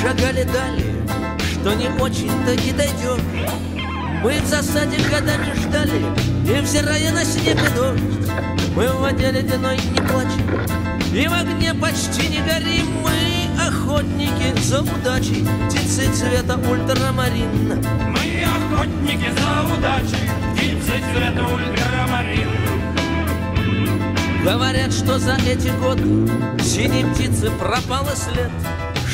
шагали далее, что не очень-то и дойдешь. Мы в засаде годами ждали, невзирая на снег и дождь. Мы в воде ледяной не плачем, и в огне почти не горим. Мы охотники за удачей, птицы цвета ультрамарин. Мы охотники за удачей, птицы цвета ультрамарин. Говорят, что за эти годы синей птицы пропал и след,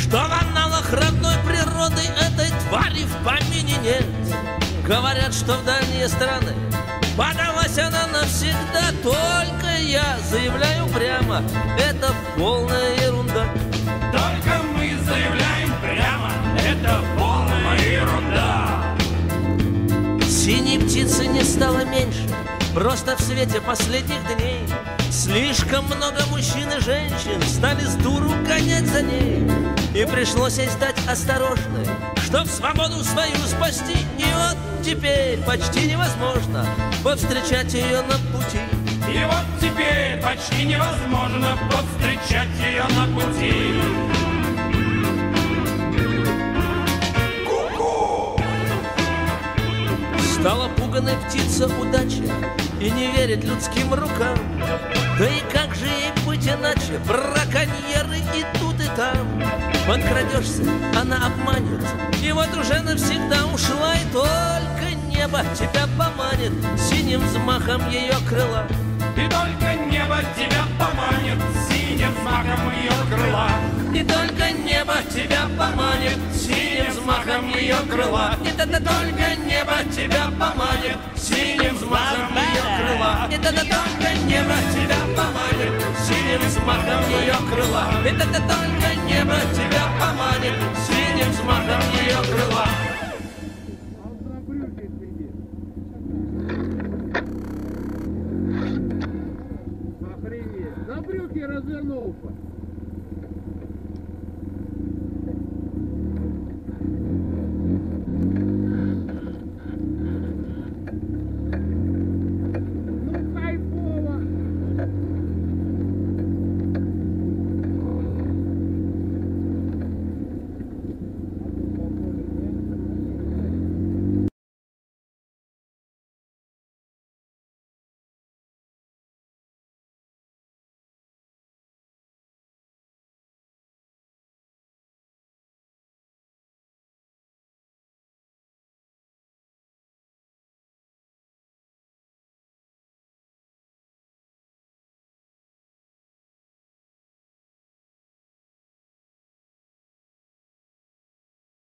Что в аналах родной природы этой твари в помине нет. Говорят, что в дальние страны подалась она навсегда, Только я заявляю прямо, это полная ерунда. Только мы заявляем прямо, это полная ерунда. Синей птицы не стало меньше, просто в свете последних дней Слишком много мужчин и женщин стали с дуру гонять за ней И пришлось ей стать осторожной, чтоб свободу свою спасти. И вот теперь почти невозможно повстречать ее на пути. И вот теперь почти невозможно повстречать ее на пути. Стала пуганой птица удача И не верит людским рукам. Да и как же ей быть иначе? Браконьеры и тут, и там Подкрадешься, она обманет. И вот уже навсегда ушла И только небо тебя поманит. Синим взмахом ее крыла. И только небо тебя поманит. Синим знаком ее крыла. И только небо тебя поманит. Синим взмахом ее крыла. И это только небо тебя поманит. Синим взмахом ее крыла. И это только небо тебя взмахом ее крыла И это только небо тебя поманит Синим взмахом ее крыла. На брюки развернулся.